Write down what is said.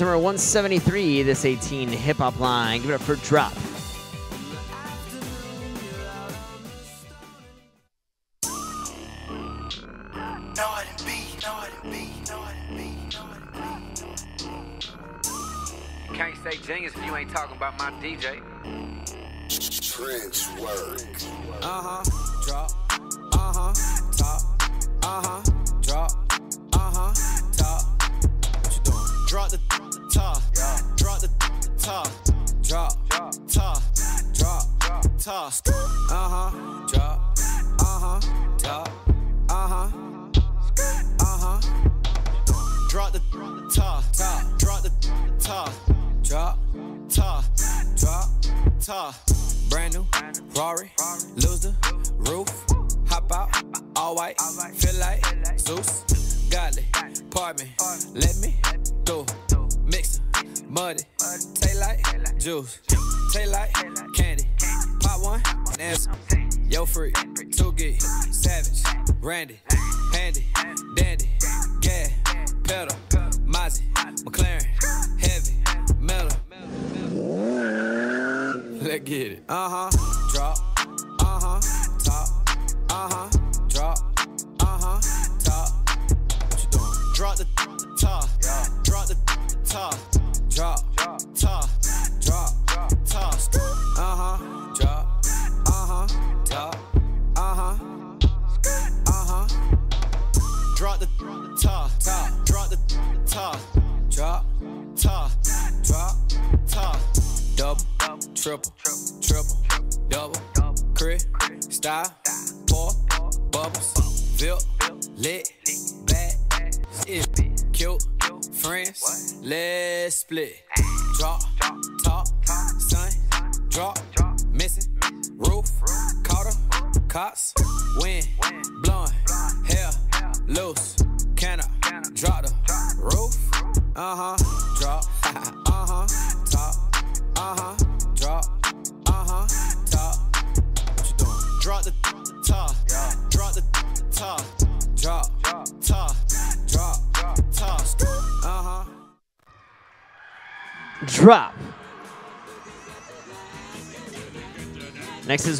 Number 173, this 18 hip hop line. Give it up for drop. Can't say genius if you ain't talking about my DJ. Trench work. Uh huh. Drop. Uh huh. Top. Drop the top. Drop the top. Drop. Top. Drop. Top. Uh huh. Drop. Uh huh. Top. Uh huh. Uh huh. Drop the top. Top. Drop the top. Drop. Top. Drop. Top. Brand new. Rory. Lose the roof. Hop out. All white. Feel like Zeus. Godly. Pardon me. Let me. Muddy. Taste like juice. Taste like candy. Pop one. and Yo free. Two gig. Savage. Randy. Handy. Dandy. Gas. Pedal. Mozzie. McLaren. Heavy. Metal. Let's get it. Uh huh. Drop. Uh huh. Top. Uh huh. Drop. Uh huh. Top. What you doing? Drop the top. Drop the top. Drop. Top. Drop. Top. Uh huh. Drop. Uh huh. Top. Uh huh. Uh huh. Drop the top. Top. Drop the top. Drop. Top. Drop. Top. Double. Triple. Triple. Double. Crit. Style. Pour. Bubbles. Vip. Lit. Friends. Let's split. Drop. Top. Sun. Drop. Missing. Roof. Caught her. Cops. Wind. Blowing. Hair. Loose. Can I drop the roof? Uh huh. Drop. uh huh. Top. Uh huh. Drop. Uh huh. Top. What you doing? Drop the top. Drop the top. Drop. Top. Drop. Next is